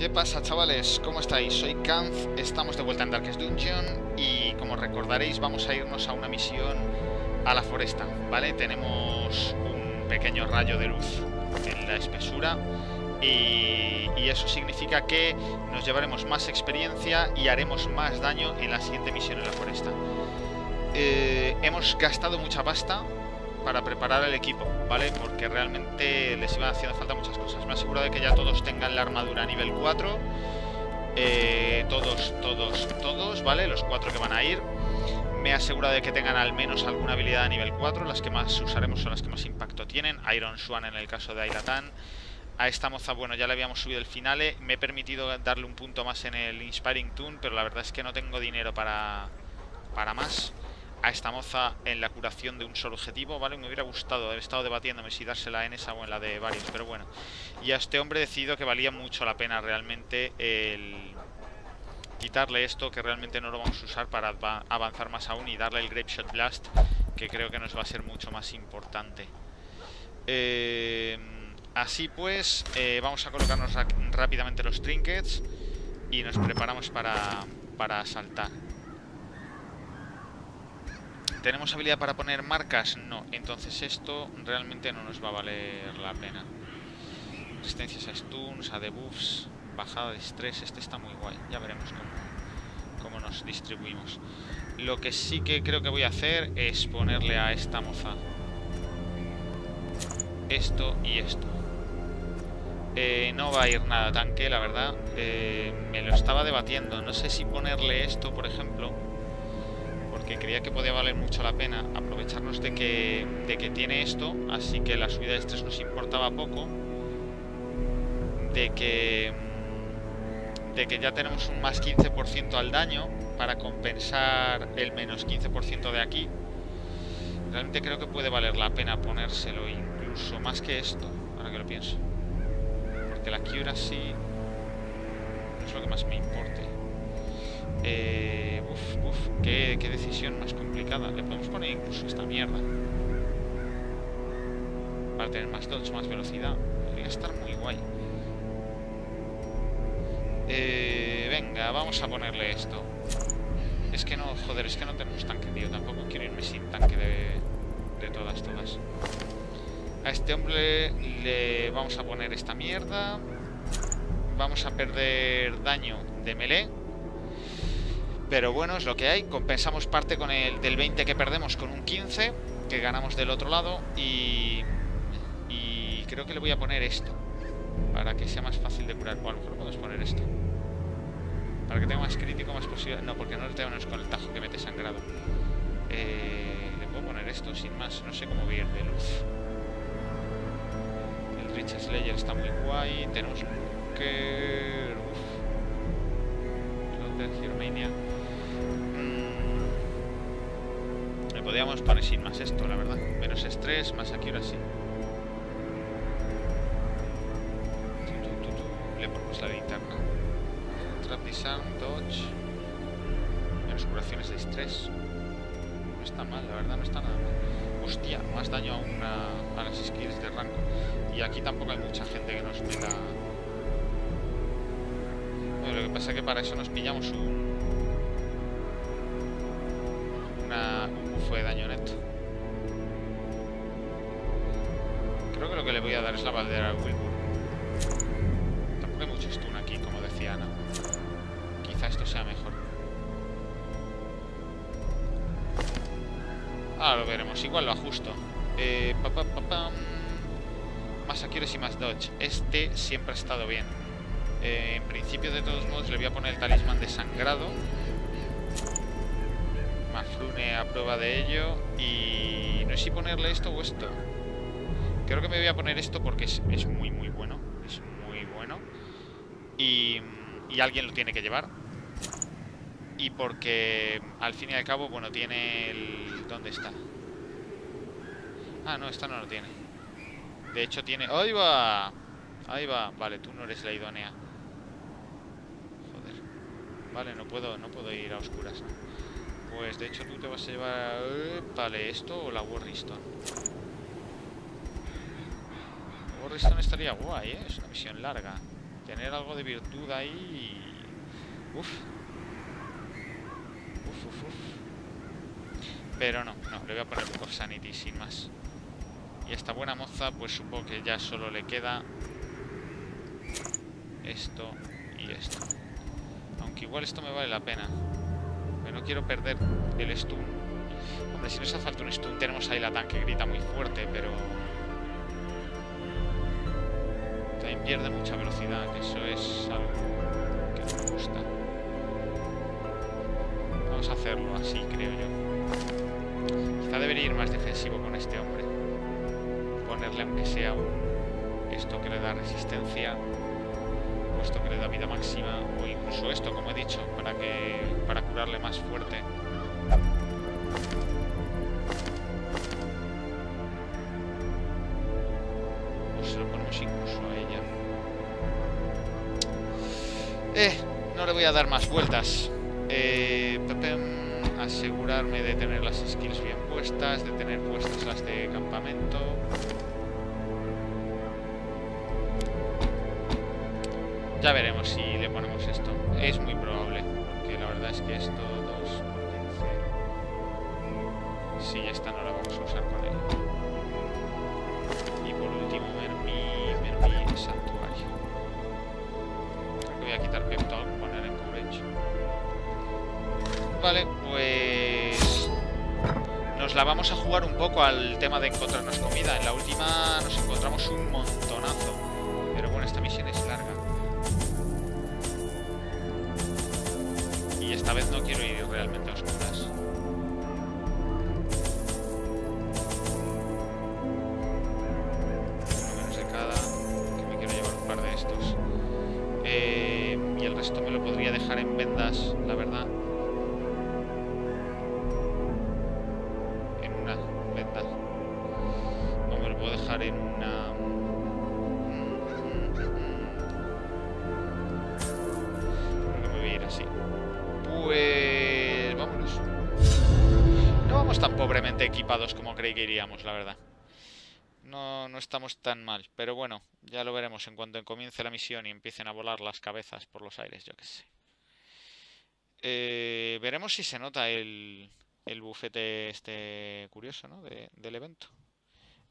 ¿Qué pasa chavales? ¿Cómo estáis? Soy Kanf, estamos de vuelta en Darkest Dungeon y como recordaréis vamos a irnos a una misión a la foresta, ¿vale? Tenemos un pequeño rayo de luz en la espesura y, eso significa que nos llevaremos más experiencia y haremos más daño en la siguiente misión en la foresta. Eh, hemos gastado mucha pasta para preparar el equipo, ¿vale? Porque realmente les iban haciendo falta muchas cosas. Me aseguro de que ya todos tengan la armadura nivel 4. Eh, todos, todos, todos, ¿vale? Los cuatro que van a ir. Me aseguro de que tengan al menos alguna habilidad a nivel 4. Las que más usaremos son las que más impacto tienen. Iron Swan en el caso de Airatan. A esta moza, bueno, ya le habíamos subido el finale. Me he permitido darle un punto más en el Inspiring Tune, pero la verdad es que no tengo dinero para, para más a esta moza en la curación de un solo objetivo, ¿vale? Me hubiera gustado, haber estado debatiéndome si dársela en esa o en la de varios, pero bueno. Y a este hombre decidido que valía mucho la pena realmente el quitarle esto, que realmente no lo vamos a usar para avanzar más aún y darle el Grape Shot Blast, que creo que nos va a ser mucho más importante. Eh, así pues, eh, vamos a colocarnos rápidamente los trinkets y nos preparamos para, para. ¿Tenemos habilidad para poner marcas? No. Entonces esto realmente no nos va a valer la pena. Resistencias a stuns, a debuffs, bajada de estrés. Este está muy guay. Ya veremos cómo, cómo nos distribuimos. Lo que sí que creo que voy a hacer es ponerle a esta moza esto y esto. Eh, no va a ir nada tanque, la verdad. Eh, me lo estaba debatiendo. No sé si ponerle esto, por ejemplo que creía que podía valer mucho la pena aprovecharnos de que, de que tiene esto, así que la subida de estrés nos importaba poco, de que, de que ya tenemos un más 15% al daño para compensar el menos 15% de aquí. Realmente creo que puede valer la pena ponérselo incluso más que esto, ahora que lo pienso. Porque la cura sí es lo que más me importe. Eh, uf, uf, qué, decisión más complicada. Le podemos poner incluso esta mierda. Para tener más dodge, más velocidad. Podría estar muy guay. Eh, venga, vamos a ponerle esto. Es que no, joder, es que no tenemos tanque, tío. Tampoco quiero irme sin tanque de, de todas, todas. A este hombre le vamos a poner esta mierda. Vamos a perder daño de melee pero bueno, es lo que hay. Compensamos parte con el del 20 que perdemos con un 15 que ganamos del otro lado y, y creo que le voy a poner esto para que sea más fácil de curar. O a lo mejor podemos poner esto. Para que tenga más crítico, más posible. No, porque no le tenemos con el tajo que mete sangrado. Eh, le puedo poner esto sin más. No sé cómo ver de luz. El Rich Slayer está muy guay. Tenemos que... Uf. Hero podríamos poner sin más esto, la verdad. Menos estrés, más aquí ahora sí. Le ponemos la linterna. Trapisan, dodge. Menos curaciones de estrés. No está mal, la verdad, no está nada mal. Hostia, más daño a, a las skills de rango. Y aquí tampoco hay mucha gente que nos meta... Bueno, lo que pasa es que para eso nos pillamos un la baldera a Wilbur. Tampoco hay mucho stun aquí, como decía Ana. Quizá esto sea mejor. Ah, lo veremos. Igual lo ajusto. Eh, Más accuracy y más dodge. Este siempre ha estado bien. Eh, en principio, de todos modos, le voy a poner el talismán de sangrado Mafrune a prueba de ello. Y no sé si ponerle esto o esto. Creo que me voy a poner esto porque es, muy, muy bueno. Es muy bueno. Y, y alguien lo tiene que llevar. Y porque al fin y al cabo, bueno, tiene el... ¿Dónde está? Ah, no, esta no lo tiene. De hecho tiene... ¡Ahí va! Ahí va. Vale, tú no eres la idónea. Joder. Vale, no puedo, no puedo ir a oscuras. Pues de hecho tú te vas a llevar... vale, ¿esto o la Warriston? Warriston estaría guay, ¿eh? Es una misión larga. tener algo de virtud ahí. Uf. Uf, uf, uf. Pero no, no, le voy a poner un of sanity sin más. Y a esta buena moza, pues supongo que ya solo le queda esto y esto. Aunque igual esto me vale la pena. Pero no quiero perder el stun. Hombre, si nos hace falta un stun, tenemos ahí la tanque grita muy fuerte, pero... También pierde mucha velocidad, eso es algo que no me gusta. Vamos a hacerlo así, creo yo. Quizá debería ir más defensivo con este hombre. Ponerle aunque sea esto que le da resistencia esto que le da vida máxima o incluso esto, como he dicho, para que para curarle más fuerte. Lo ponemos incluso a ella. Eh, no le voy a dar más vueltas. Eh, asegurarme de tener las skills bien puestas, de tener puestas las de campamento. Ya veremos si le ponemos esto. Es muy probable, porque la verdad es que esto al tema de encontrarnos No vamos tan pobremente equipados como creí que iríamos, la verdad. No, no estamos tan mal. Pero bueno, ya lo veremos en cuanto comience la misión y empiecen a volar las cabezas por los aires, yo qué sé. Eh, veremos si se nota el bufete este curioso, ¿no? del evento.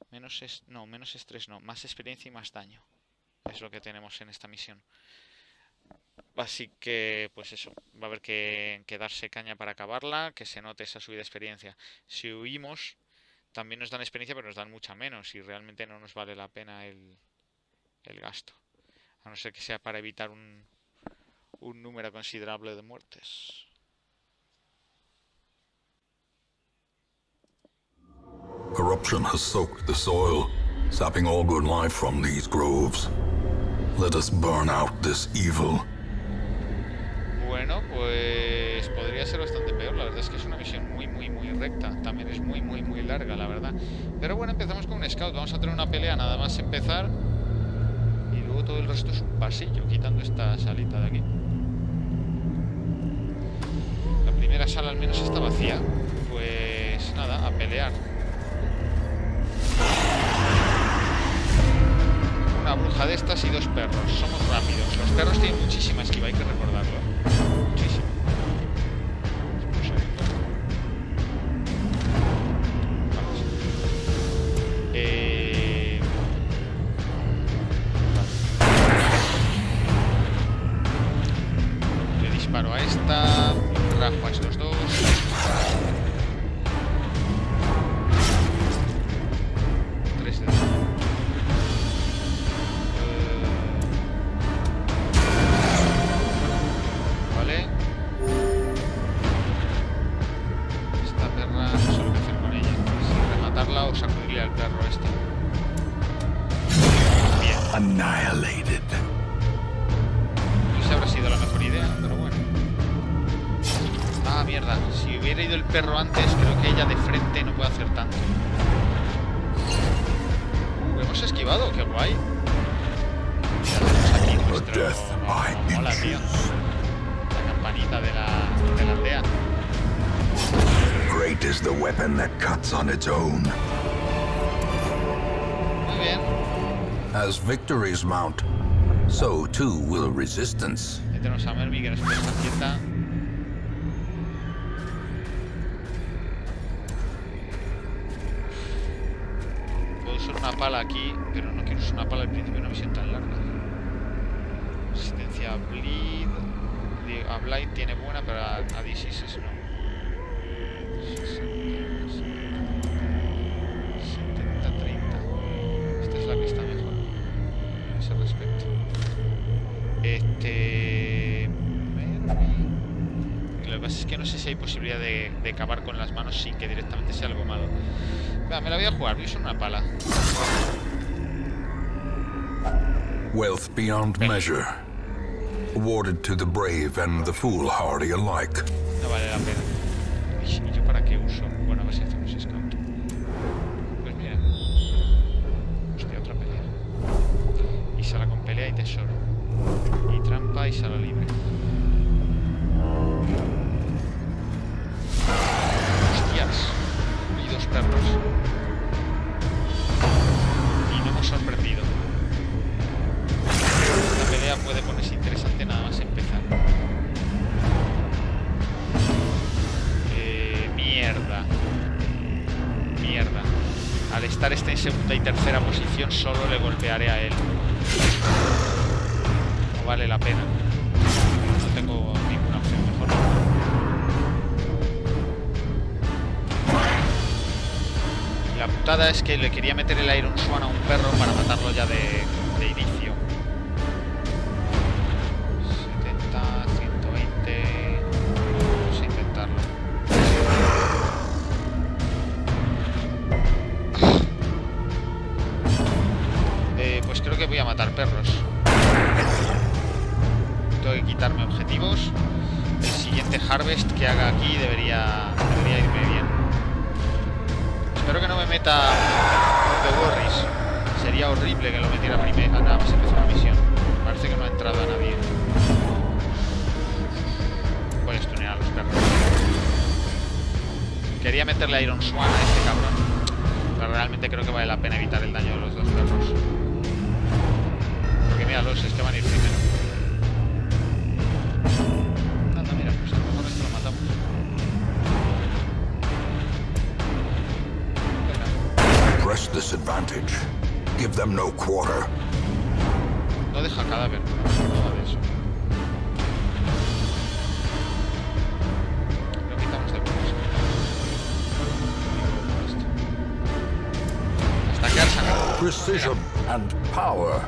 Menos es, no, menos estrés no, más experiencia y más daño. Es lo que tenemos en esta misión. Así que, pues eso, va a haber que, darse caña para acabarla, que se note esa subida de experiencia. Si huimos, también nos dan experiencia, pero nos dan mucha menos y realmente no nos vale la pena el, el gasto. A no ser que sea para evitar un, un número considerable de muertes. Corruption has soaked the soil, sapping all good life from these groves. Bueno, pues podría ser bastante peor. La verdad es que es una misión muy, muy, muy recta. También es muy, muy, muy larga, la verdad. Pero bueno, empezamos con un scout. Vamos a tener una pelea nada más empezar. Y luego todo el resto es un pasillo, quitando esta salita de aquí. La primera sala al menos está vacía. Pues nada, a pelear. una bruja de estas y dos perros. Somos rápidos. Los perros tienen muchísima esquiva, hay que recordarlo. As victories mount, so too will resistance. Una pala aquí, pero no quiero usar una pala al principio de una misión tan larga. Resistencia a Bleed. A tiene buena, pero a, a no. Este. Lo que pasa es que no sé si hay posibilidad de, de acabar con las manos sin que directamente sea algo malo. Venga, me la voy a jugar, voy a usar una pala. Wealth beyond measure. Awarded to the brave and the foolhardy alike. No vale la pena. ¿Y yo para qué uso? Bueno, a ver si hacemos scout. Pues mira. Hostia, otra pelea. Y sala con pelea y tesoro. Y trampa y sala libre. Hostias. Y dos perros. Y no hemos sorprendido. La pelea puede ponerse interesante nada más empezar. Eh, mierda. Mierda. Al estar este en segunda y tercera posición, solo le golpearé a él. Vale la pena. No tengo ninguna opción mejor. La putada es que le quería meter el Iron Swan a un perro para matarlo ya de, haga aquí debería, debería irme bien. Espero que no me meta The Worries. Sería horrible que lo metiera primero. Nada más empezar la misión. Parece que no ha entrado a nadie. Voy a a los perros. Quería meterle Iron Swan a este cabrón. Pero realmente creo que vale la pena evitar el daño de los dos perros. Porque míralos, es que van a ir primero. Press. Give them no quarter. No deja cadáver, nada de eso. Lo quitamos de. Hasta quedar sangrado. Precision and power.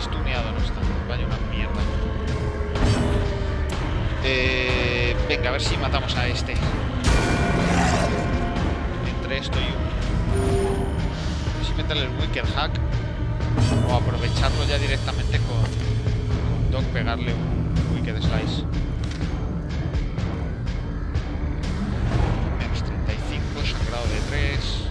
Nos ha stuneado, no obstante. Vaya una mierda. Eh, venga, a ver si matamos a este. Entre esto y un... No sé si meterle el Wicked Hack o aprovecharlo ya directamente con, con Doc, pegarle un Wicked Slice. Menos 35, sangrado de 3.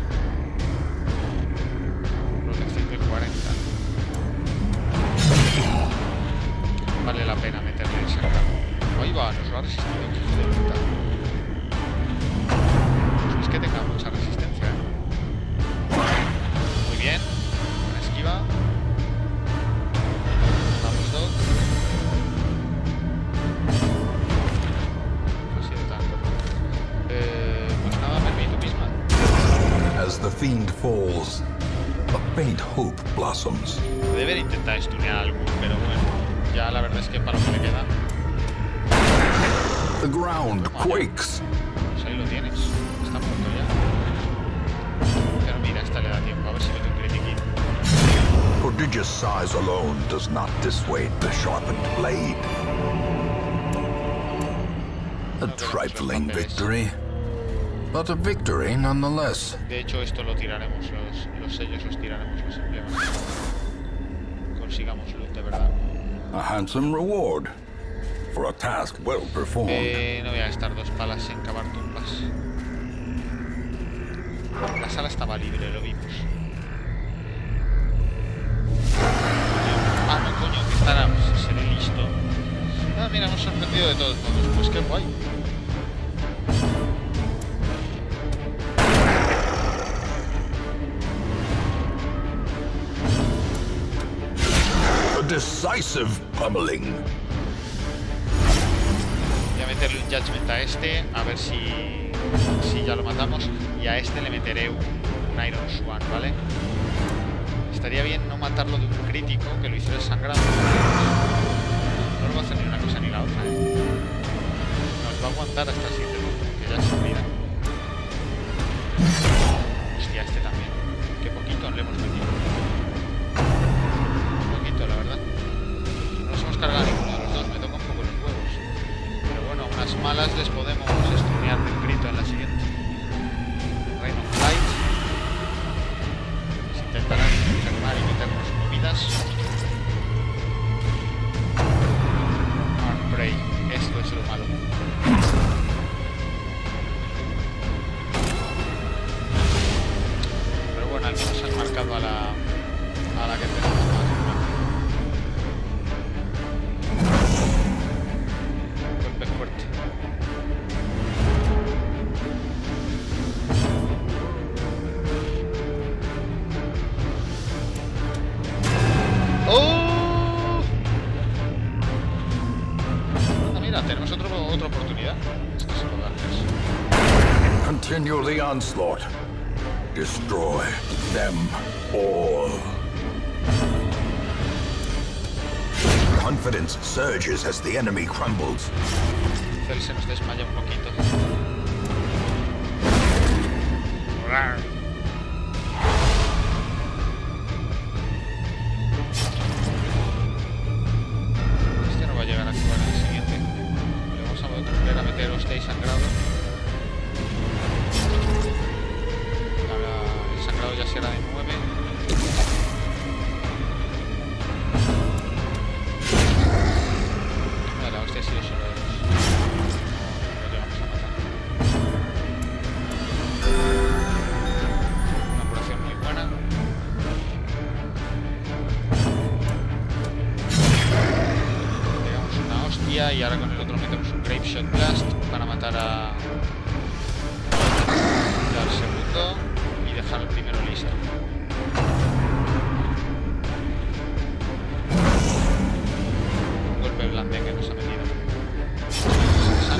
Rousing victory, but a victory nonetheless. De hecho, esto lo tiraremos, los, los sellos los tiraremos, los emblemas. Consigamos luz de verdad. A handsome reward for a task well performed. Eh, no voy a estar dos palas en cavar tumbas. La sala estaba libre, lo vimos. Ah, no, coño, que estará, pues, seré listo. Ah, mira, hemos sorprendido de todos modos. Pues qué guay. Decisive pummeling. Voy a meterle un judgment a este, a ver si, si ya lo matamos. Y a este le meteré un, Iron Swan, ¿vale? Estaría bien no matarlo de un crítico, que lo hiciera sangrando. No lo va a hacer ni una cosa ni la otra, ¿eh? Nos va a aguantar hasta el siguiente que ya se Cargado ninguno de los dos, me toca un poco los huevos. Pero bueno, unas malas les podemos estudiar un grito en la siguiente. Rain of Light. Intentarán enfermar y meternos movidas. Arm Prey. Esto es lo malo. Pero bueno, al menos han marcado a la, a la que tenemos onslaught. Destroy them all. Confidence surges as the enemy crumbles. Se nos desmaya un poquito.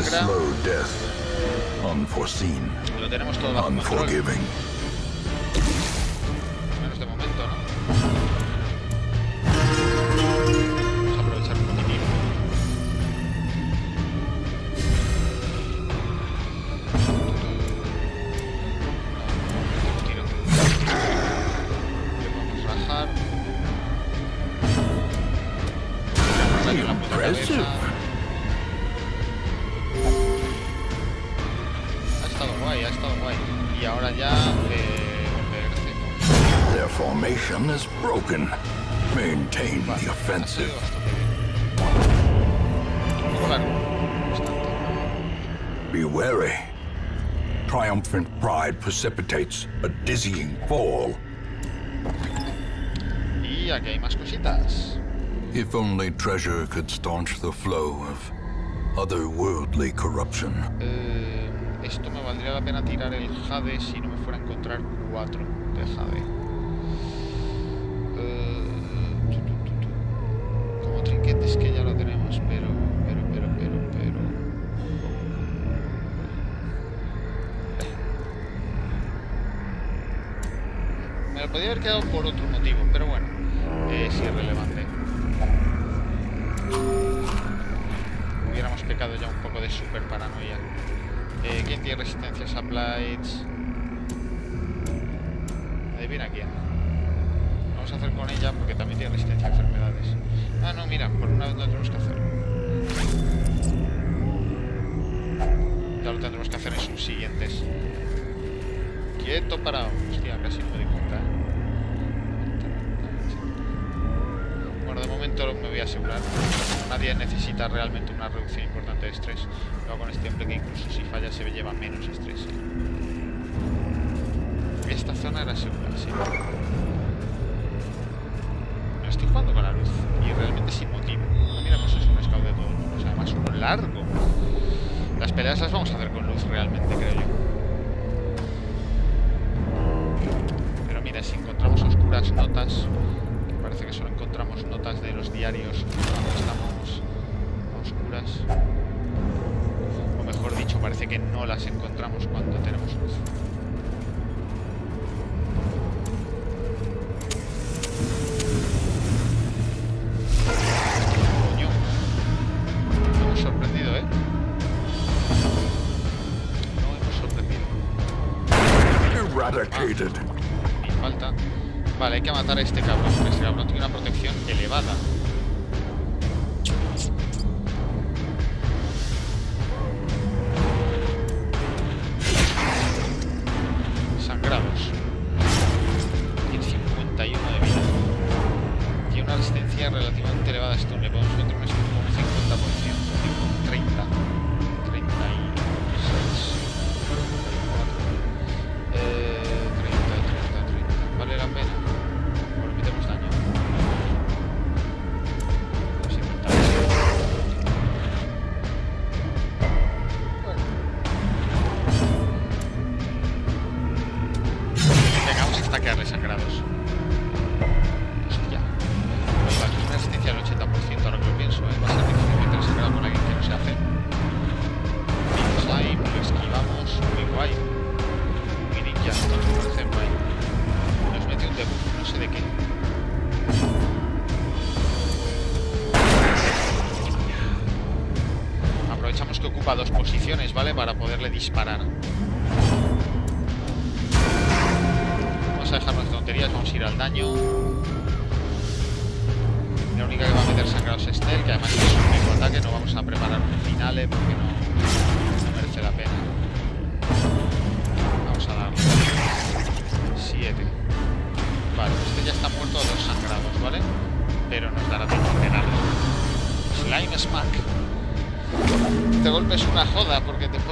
The Sangra. slow death. Unforeseen. Lo tenemos todo bajo control. Precipitates a dizzying fall. Y aquí hay más cositas. If only treasure could staunch the flow of otherworldly corruption. Eh, esto me valdría la pena tirar el jade si no me fuera a encontrar cuatro de jade. Me lo podía haber quedado por otro motivo, pero bueno, es irrelevante. Hubiéramos pecado ya un poco de super paranoia. Eh, ¿Quién tiene resistencias a blights? Adivina quién. Vamos a hacer con ella porque también tiene resistencia a enfermedades. Ah, no, mira, por una vez no tenemos que hacerlo. Ya lo tendremos que hacer en sus siguientes. Parado. Hostia, casi no me di cuenta. ¿eh? Bueno, de momento me voy a asegurar. Nadie necesita realmente una reducción importante de estrés. Lo hago con este hombre que incluso si falla se lleva menos estrés. Esta zona era segura, sí. Estoy jugando con la luz y realmente sin motivo. Mira, pues es un scout de todos modos, además largo. Las peleas las vamos a hacer con luz realmente, creo yo. Oscuras notas, que parece que solo encontramos notas de los diarios cuando estamos a oscuras. O mejor dicho, parece que no las encontramos cuando tenemos luz. Sorprendido, ¿eh? Eradicated. Ni falta. Vale, hay que matar a este cabrón, este cabrón tiene una protección elevada.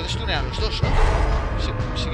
Puedes tunear los dos, ¿no? Sí.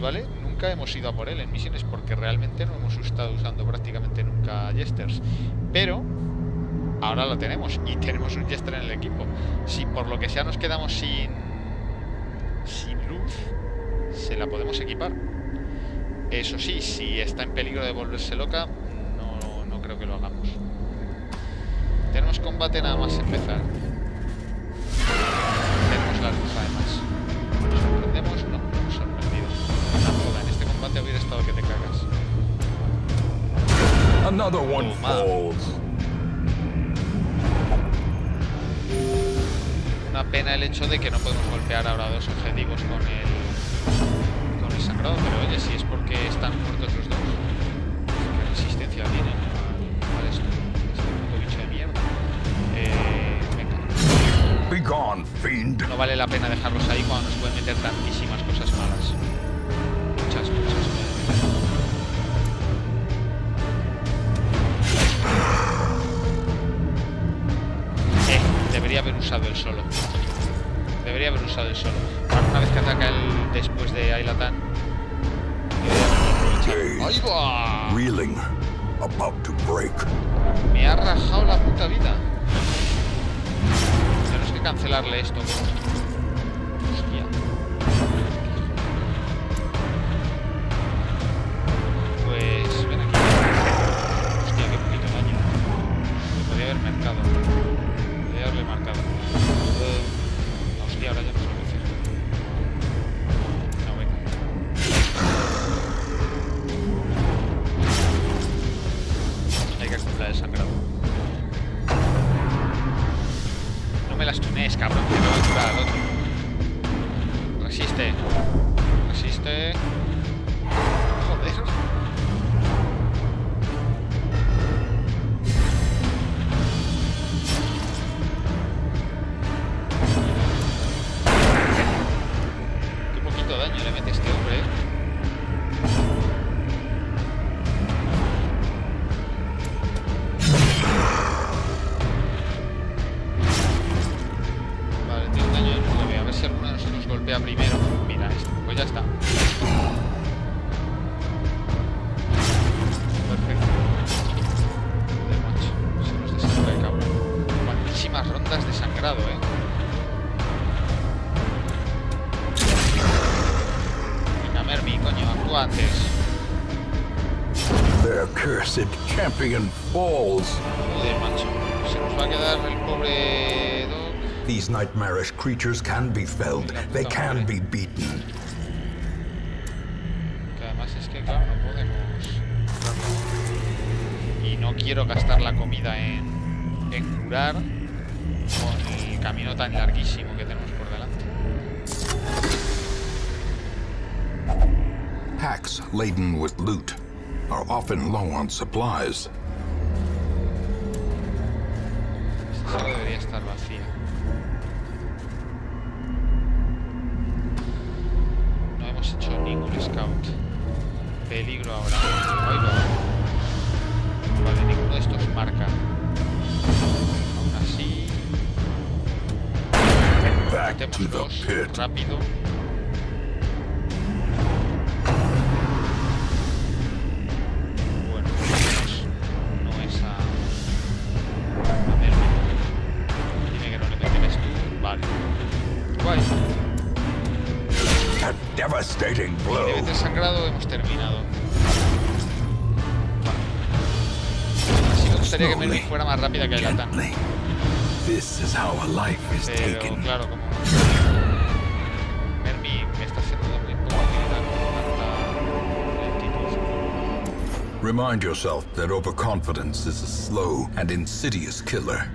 ¿Vale? Nunca hemos ido a por él en misiones porque realmente no hemos estado usando prácticamente nunca Jesters. Pero ahora lo tenemos y tenemos un Jester en el equipo. Si por lo que sea nos quedamos sin, sin luz, se la podemos equipar. Eso sí, si está en peligro de volverse loca, no, no creo que lo hagamos. Tenemos combate nada más empezar. Tenemos la luz estado que te cagas. Another one falls. Una pena el hecho de que no podemos golpear ahora dos objetivos con el, con el sangrado, pero oye, si es porque están muertos los dos, ¿qué resistencia tienen al, al esto? Este puto bicho de mierda. Eh, venga, Be gone, fiend. no vale la pena dejarlos ahí cuando nos pueden meter tantísimas cosas usado el solo. Debería haber usado el solo. Una vez que ataca el después de Ailatan. ¡Ahí va! Reeling. About to break. Me ha rajado la puta vida. Tenemos que cancelarle esto. Falls. Joder, macho. Se nos va a quedar el pobre Doc. These nightmarish creatures can be felled. They can be beaten. Que además es que, claro, no podemos. Y no quiero gastar la comida en, en curar con el camino tan larguísimo que tenemos por delante. Packs laden with loot are often low on supplies. Esta sala debería estar vacía. No hemos hecho ningún scout. Peligro ahora. Ahí va. Vale, ninguno de estos marca. Aún así, Back to the pit. rápido. Remind yourself that overconfidence is a slow and insidious killer.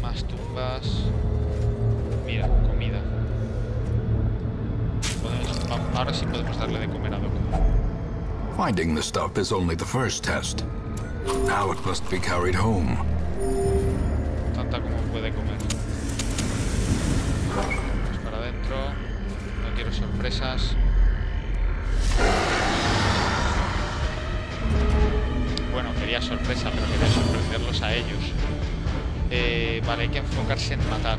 Más tumbas. Mira, comida. Ahora sí podemos darle de comer a Doc. Finding the stuff is only the first test. Now it must be carried home. Tanta como puede comer. Quiero sorpresas. Bueno, quería sorpresa, pero quería sorprenderlos a ellos. Eh, vale, hay que enfocarse en matar.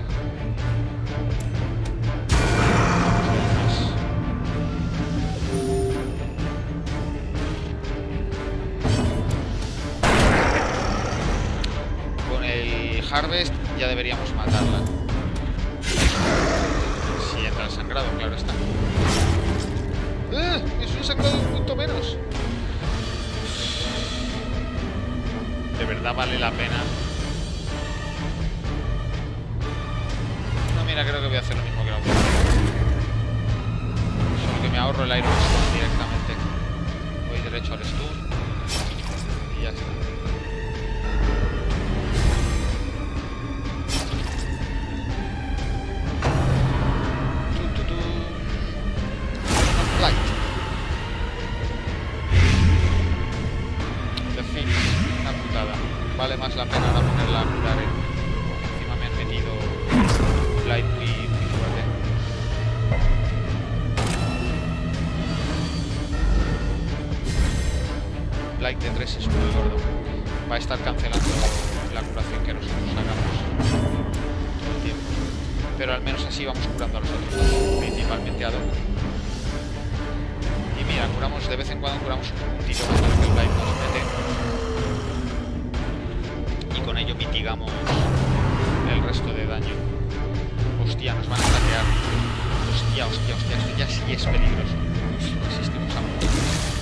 Con el Harvest ya deberíamos matarla. El sangrado, claro está. ¡Eh! Es un sangrado un punto menos. De verdad vale la pena. No, mira, creo que voy a hacer lo mismo que la otra. Solo que me ahorro el Iron Stone directamente. Voy derecho al stun. Y ya está. Light de 3 es gordo. Va a estar cancelando la curación que nosotros hagamos todo el tiempo. Pero al menos así vamos curando a los otros principalmente a Doc. Y mira, curamos de vez en cuando curamos un puntito más de lo que Light nos mete. Y con ello mitigamos el resto de daño. Hostia, nos van a ataquear. Hostia, hostia, hostia, esto ya sí es peligroso. A.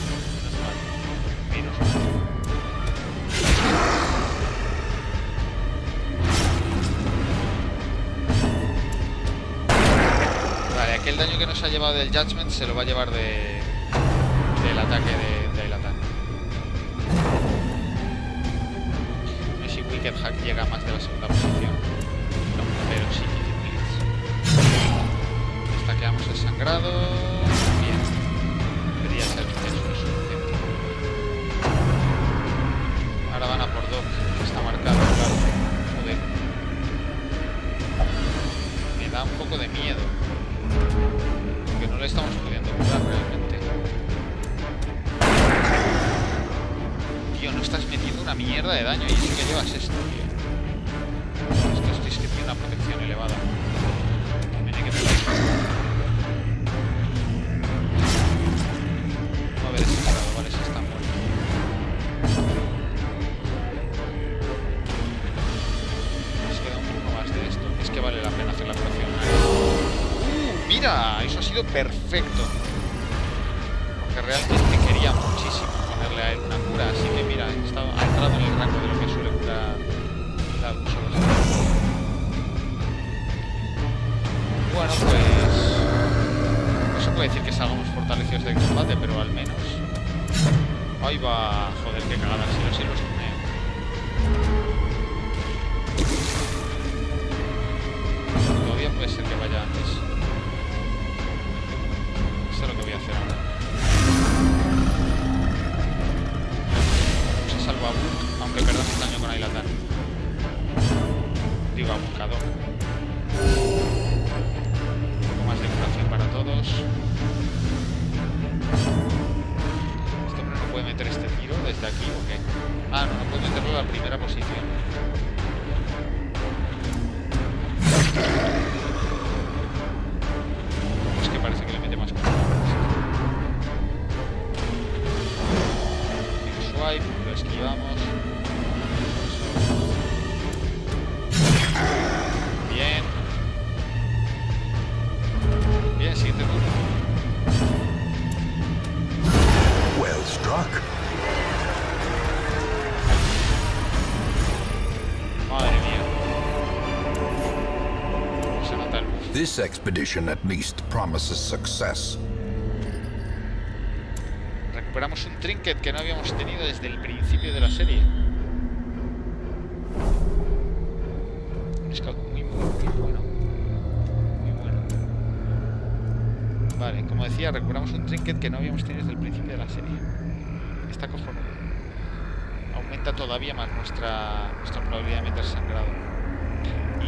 ha llevado del Judgment se lo va a llevar de, del ataque de, de Ilatan. No sé si Wicked Hack llega más de la segunda. Que llevas esto, tío. Esto es que tiene una protección elevada. También hay que tener. No haber desesperado, vale, se está. Nos queda un turno más de esto. Es que vale la pena hacer la curación. ¡Uh! ¡Mira! Eso ha sido perfecto. Porque realmente quería muchísimo ponerle a él una cura, así que mira, ha entrado en el rango de lo que Bueno, pues... No se puede decir que salgamos fortalecidos del combate, pero al menos... Ahí va... Joder, qué cagada, si los tuneo. Todavía puede ser que vaya antes. Esto es lo que voy a hacer ahora. Se salva a aunque perdamos daño con Ailatan. Digo, a buscador. Todos. ¿Este hombre no puede meter este tiro desde aquí o qué? Ah, no, no puede meterlo a la primera posición. Es Well struck. Madre mía. Se nota el buff. This expedition at least promises success. Recuperamos un trinket que no habíamos tenido desde el principio de la serie. Decía, recuperamos un trinket que no habíamos tenido desde el principio de la serie. Está cojonudo. Aumenta todavía más nuestra, nuestra probabilidad de meter sangrado.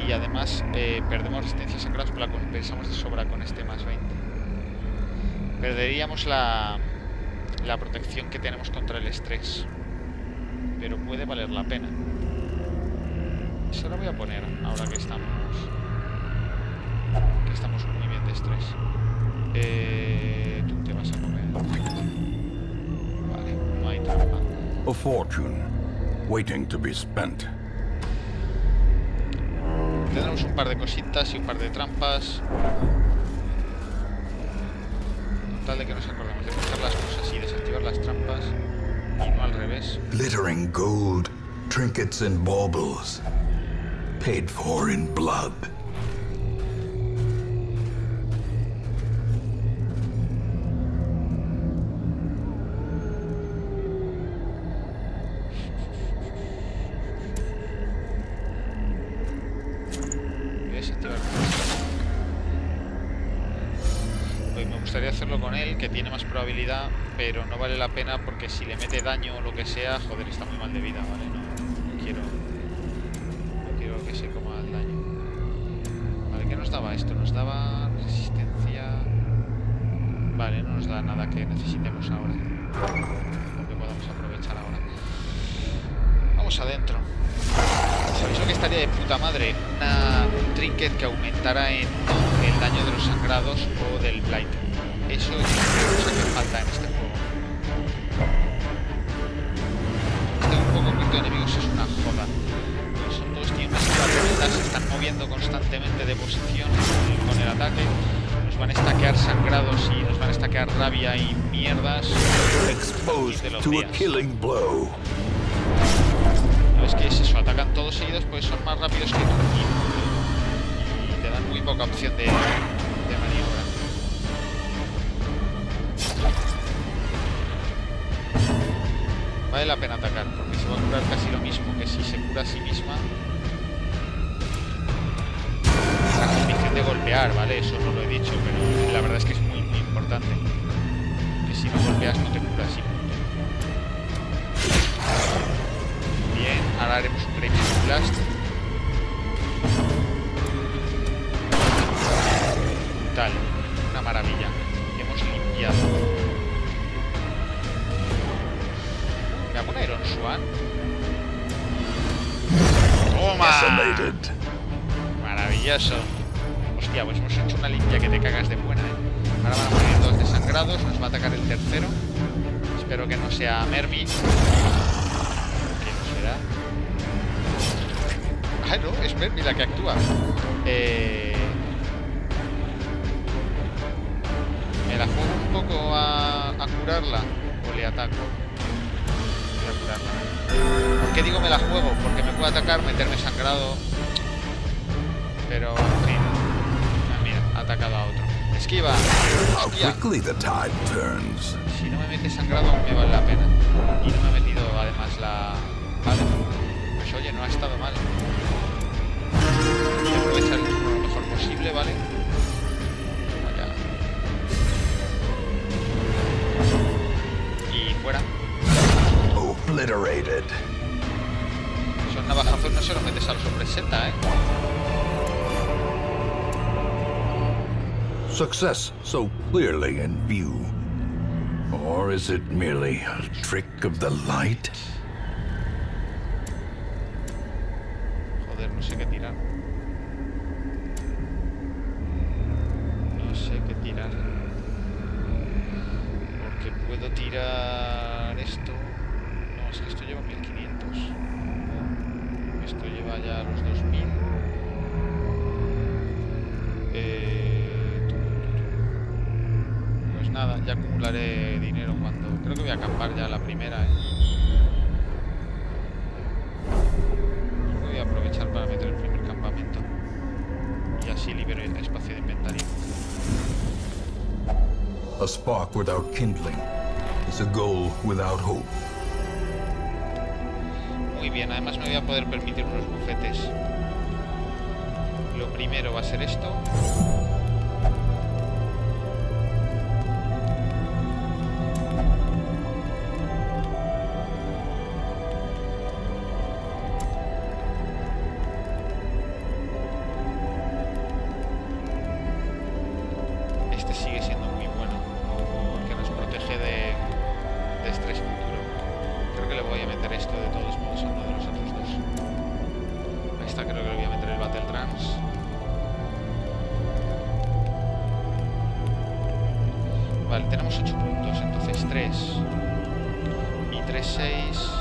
Y además eh, perdemos resistencia a sangrados, pero la compensamos de sobra con este más 20. Perderíamos la, la protección que tenemos contra el estrés. Pero puede valer la pena. Eso lo voy a poner ahora que estamos. Que estamos muy bien de estrés. Eh, tú te vas a. Vale, no hay trampa. A fortune waiting to be spent. Tendremos un par de cositas y un par de trampas. Con tal de que nos acordemos de coger las cosas y desactivar las trampas. Y no al revés. Glittering gold, trinkets and baubles. Paid for in blood. Vale la pena porque si le mete daño o lo que sea, joder, está muy mal de vida, ¿vale? No, quiero... No quiero que se coma el daño. Vale, ¿qué nos daba esto? Nos daba resistencia... Vale, no nos da nada que necesitemos ahora. Lo que podamos aprovechar ahora. Vamos adentro. ¿Sabéis lo que estaría de puta madre? Una, un trinket que aumentara en el daño de los sangrados o del blight. Eso es una cosa que falta en. Este un poco oculto de enemigos es una joda. Son todos tienen más tormentas, se están moviendo constantemente de posición con el ataque. Nos van a estaquear sangrados y nos van a estaquear rabia y mierdas. Exposed de los to a killing blow. No, es que es eso, atacan todos seguidos pues son más rápidos que tú y, y te dan muy poca opción de, Vale la pena atacar, porque se va a curar casi lo mismo que si se cura a sí misma. La condición de golpear, ¿vale? Eso no lo he dicho, pero la verdad es que es muy, muy importante. Que si no golpeas no te curas y punto. Bien, ahora haremos un Crimson Blast. Tal, una maravilla. Hemos limpiado. Swan? ¡Toma! Maravilloso. Hostia, pues hemos hecho una limpia que te cagas de buena, ¿eh? Ahora van a morir dos desangrados, nos va a atacar el tercero. Espero que no sea Mermi. Que no será. Ah, no, es Mermi la que actúa. Eh... Me la juego un poco a, a curarla o le ataco. ¿Por qué digo me la juego? Porque me puede atacar, meterme sangrado. Pero, en fin. Mira, ha atacado a otro. Esquiva. Hostia. Si no me mete sangrado me vale la pena. Y no me ha metido además la... Vale. Pues oye, no ha estado mal. Voy a aprovechar el turno lo mejor posible, ¿vale? Se los metes a ¿eh? Success so clearly in view. Or is it merely a trick of the light? Without hope. Muy bien, además me voy a poder permitir unos bufetes. Lo primero va a ser esto. Este sigue siendo y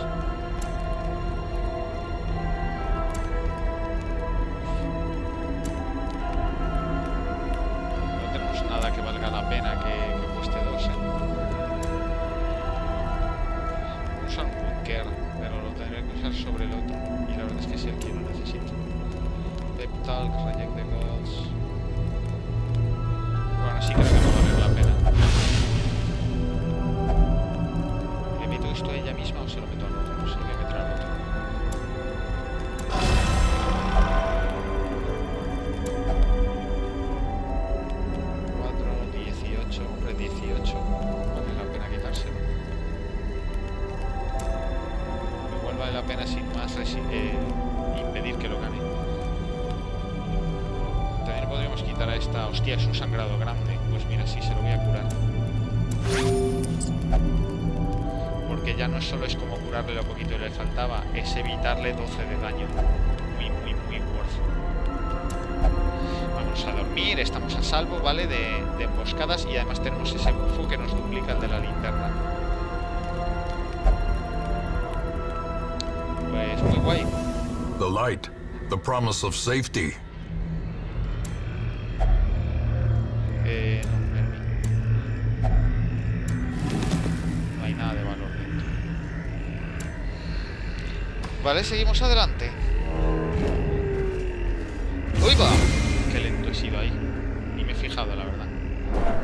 no solo es como curarle lo poquito que le faltaba, es evitarle 12 de daño. Muy, muy, muy worth. Vamos a dormir, estamos a salvo, ¿vale? De, de emboscadas y además tenemos ese bufo que nos duplica el de la linterna. Pues muy guay. The light, the promise of safety. Vale, seguimos adelante. ¡Uy, va! Qué lento he sido ahí. Ni me he fijado, la verdad.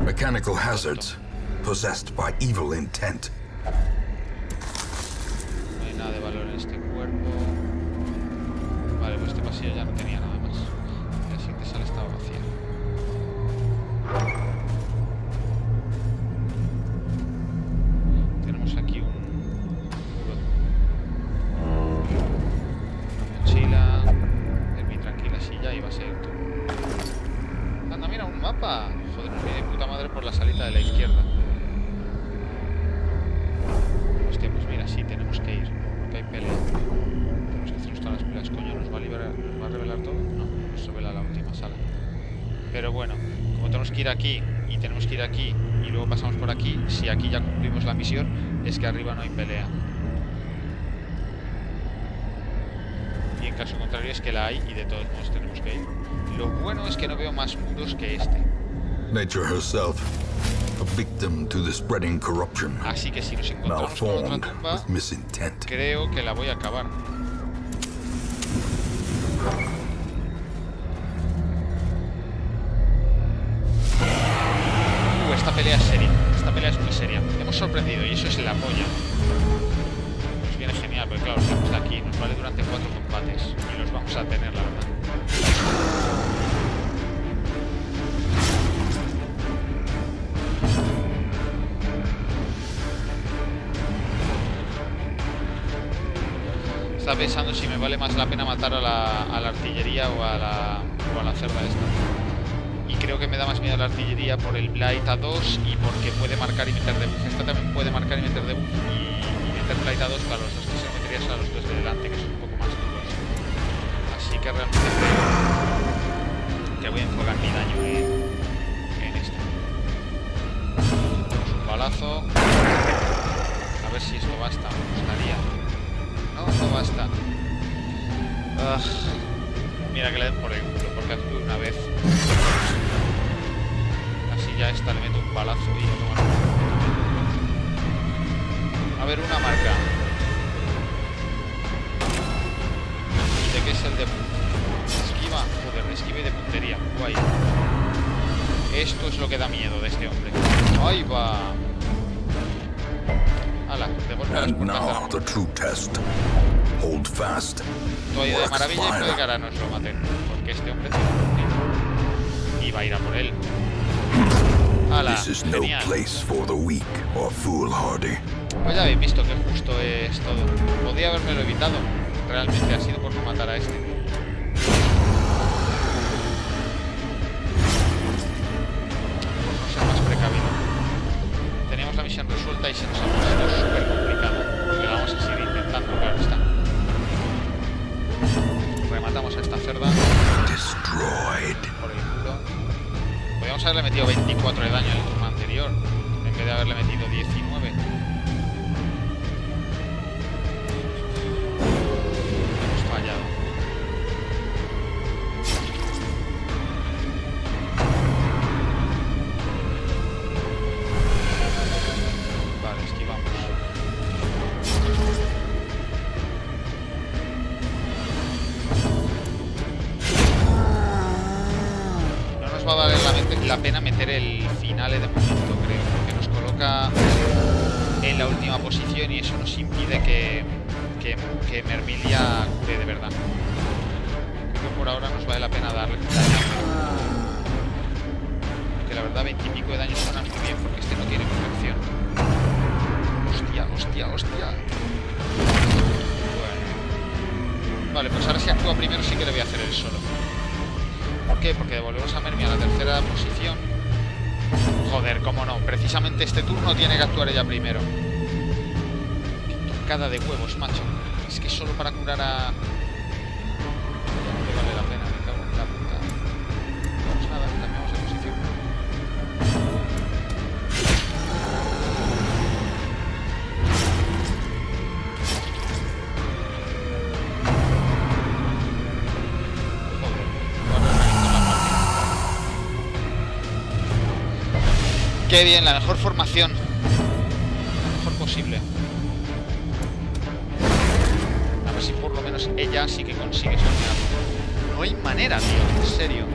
Mechanical hazards, possessed by evil intent. Bueno es que no veo más muros que este. Nature herself, a victim to the spreading corruption, Así que si nos encontramos con otra tumba, creo que la voy a acabar. Uh, esta pelea es seria. Esta pelea es muy seria. Hemos sorprendido y eso es la polla. Nos viene genial, porque claro, estamos de aquí. Nos vale durante cuatro combates. Y los vamos a tener, la verdad. Estaba pensando si me vale más la pena matar a la, artillería o a la, o a la cerda esta. Y creo que me da más miedo la artillería por el Blight a 2 y porque puede marcar y meter debuff. Esta también puede marcar y meter debuff y, meter Blight a 2 para los dos que se meterías a los dos de delante, que son un poco más duros. Así que realmente creo que voy a enfocar mi daño en, en este. Un balazo. A ver si esto basta, me gustaría. Basta. Mira que le den por el culo, porque actúe una vez. Así ya esta le meto un balazo y a tomar por culo. A ver, una marca. ¿Y de qué es el de esquiva? Joder, esquiva y de puntería. Guay. Esto es lo que da miedo de este hombre. ¡Ahí va! Ala, de golpe a las Hold fast. Todo ha ido de maravilla y puede que ahora nos lo maten. Porque este hombre tiene un. Y va a ir a por él. ¡Hala! This is no place for the weak or foolhardy. Pues ya habéis visto que justo es todo. Podía haberme lo evitado. Realmente ha sido por no matar a este. Por no ser más precavido. Teníamos la misión resuelta y se nos ha Haberle metido 24 de daño en el turno anterior, en vez de haberle metido vale la pena darle. Que la verdad 20 y pico de daño suena muy bien porque este no tiene protección. Hostia, hostia, hostia. Vale, pues ahora si actúa primero sí que le voy a hacer el solo. ¿Por qué? Porque devolvemos a Mermi a la tercera posición. Joder, cómo no. Precisamente este turno tiene que actuar ella primero. Qué tocada de huevos, macho. Es que solo para curar a... Qué bien, la mejor formación. La mejor posible. A ver si por lo menos ella sí que consigue sortearlo. No hay manera, tío, en serio.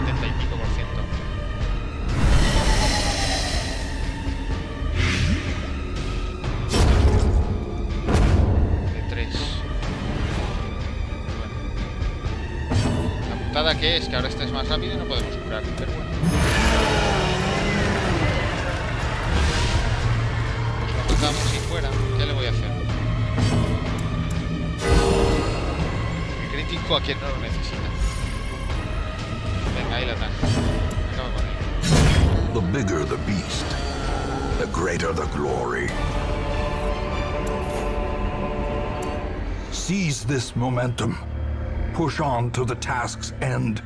70 y pico por ciento. De 3. Bueno. La putada que es que ahora este es más rápido y no podemos curar, pero bueno. Pues lo matamos si fuera. ¿Qué le voy a hacer? El crítico a quien no lo necesita. Ahí él. The bigger the beast, the greater the glory. Seize this momentum. Push on to the task's end.